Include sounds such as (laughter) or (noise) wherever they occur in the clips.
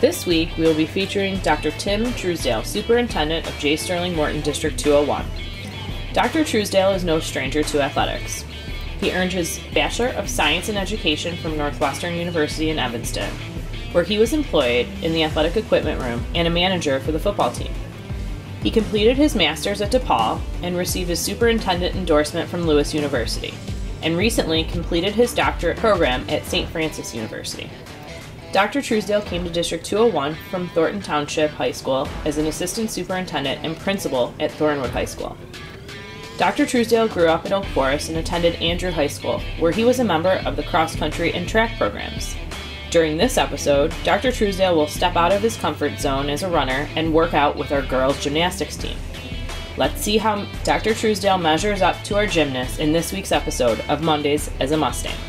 This week, we will be featuring Dr. Tim Truesdale, Superintendent of J. Sterling Morton District 201. Dr. Truesdale is no stranger to athletics. He earned his Bachelor of Science in Education from Northwestern University in Evanston, where he was employed in the athletic equipment room and a manager for the football team. He completed his master's at DePaul and received his superintendent endorsement from Lewis University, and recently completed his doctorate program at St. Francis University. Dr. Truesdale came to District 201 from Thornton Township High School as an assistant superintendent and principal at Thornwood High School. Dr. Truesdale grew up in Oak Forest and attended Andrew High School, where he was a member of the cross country and track programs. During this episode, Dr. Truesdale will step out of his comfort zone as a runner and work out with our girls' gymnastics team. Let's see how Dr. Truesdale measures up to our gymnasts in this week's episode of Mondays as a Mustang.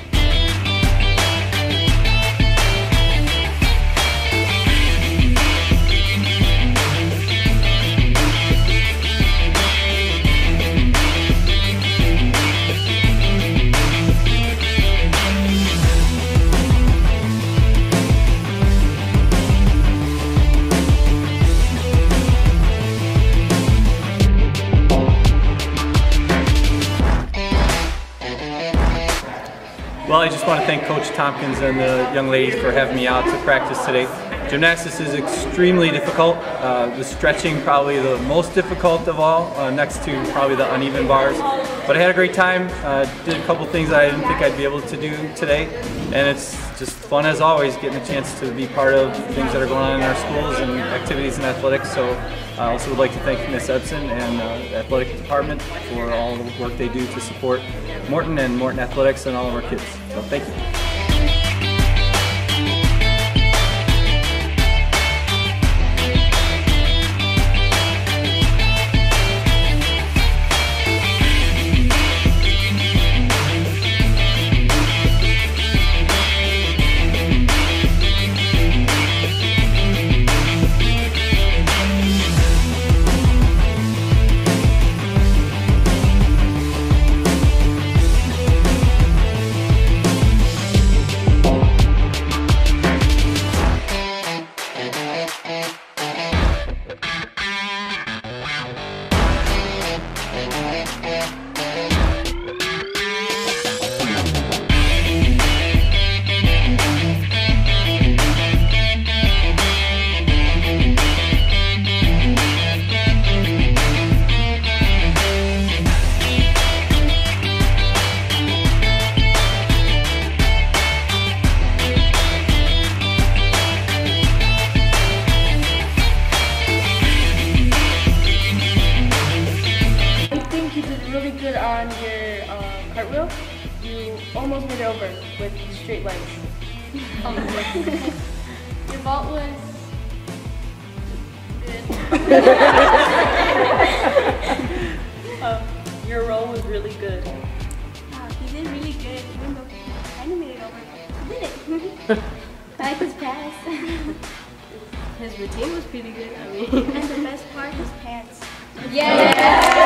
Well, I just want to thank Coach Tompkins and the young ladies for having me out to practice today. Gymnastics is extremely difficult. Uh, the stretching probably the most difficult of all, uh, next to probably the uneven bars. But I had a great time. Uh, did a couple things that I didn't think I'd be able to do today, and it's just fun as always getting a chance to be part of things that are going on in our schools and activities in athletics. So I also would like to thank Miss Ebsen and uh, the athletic department for all the work they do to support Morton and Morton Athletics and all of our kids. So thank you. On your uh, cartwheel, you almost made it over with straight legs. (laughs) Your vault was good. (laughs) um, your roll was really good. Uh, he did really good, even though he kind of made it over. He did it. (laughs) I like his pass. His routine was pretty good, I mean. and the best part, his pants. Yeah!